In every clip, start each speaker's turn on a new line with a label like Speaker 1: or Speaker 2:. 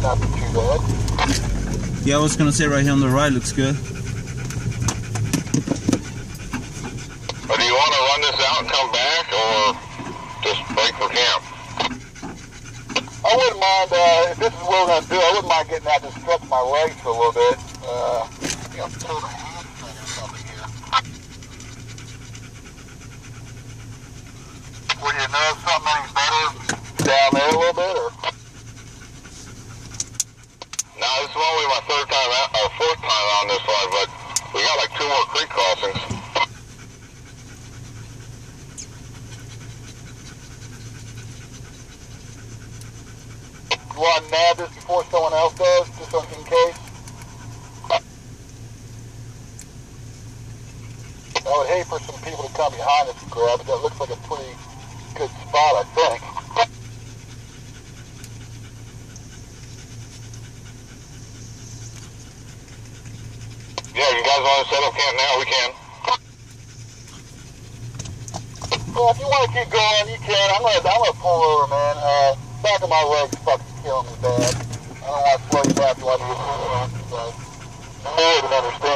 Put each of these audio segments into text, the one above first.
Speaker 1: might not be too bad.
Speaker 2: Yeah, I was gonna say right here on the right looks good.
Speaker 3: Or do you want to run this out and come back, or just break for camp?
Speaker 1: I wouldn't mind, uh, if this is what we're going to do, I wouldn't mind getting out and stretch my legs for a little bit. Uh, you know, pull the hamstring or something here. Would you know something better down there a little bit, or?
Speaker 3: No, this is only my third time out, or fourth time on this one, but we got like two more creek crossings.
Speaker 1: You want to nab this before someone else does, just in case? I would hate for some people to come behind us and grab it. That looks like a pretty good spot, I think.
Speaker 3: Yeah, you guys want to set up camp now? We can.
Speaker 1: Well, if you want to keep going, you can. I'm gonna, I'm gonna pull over, man. Uh, back of my legs fucking killing me bad. I don't want to slow you if you want to get through the exercise. I wouldn't understand.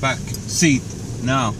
Speaker 2: Back seat now.